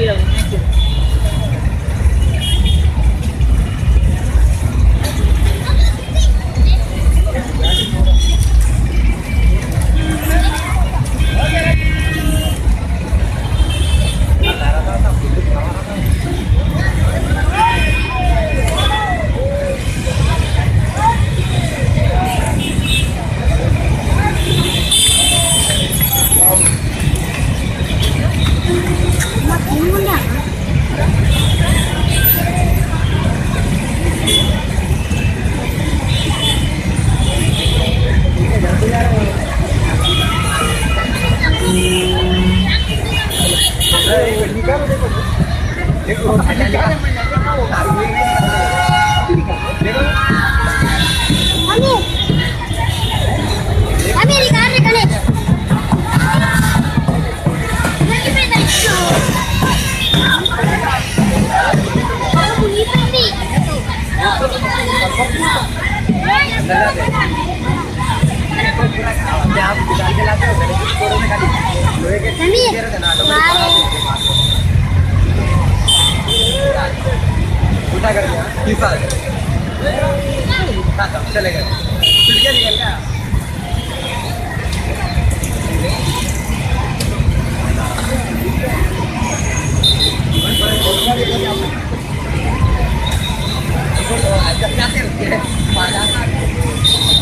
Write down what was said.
beautiful. Mami, कर दिया तीस साल चले गए खिड़कियाँ निकल गया Mami, Kita kasih. Padahal.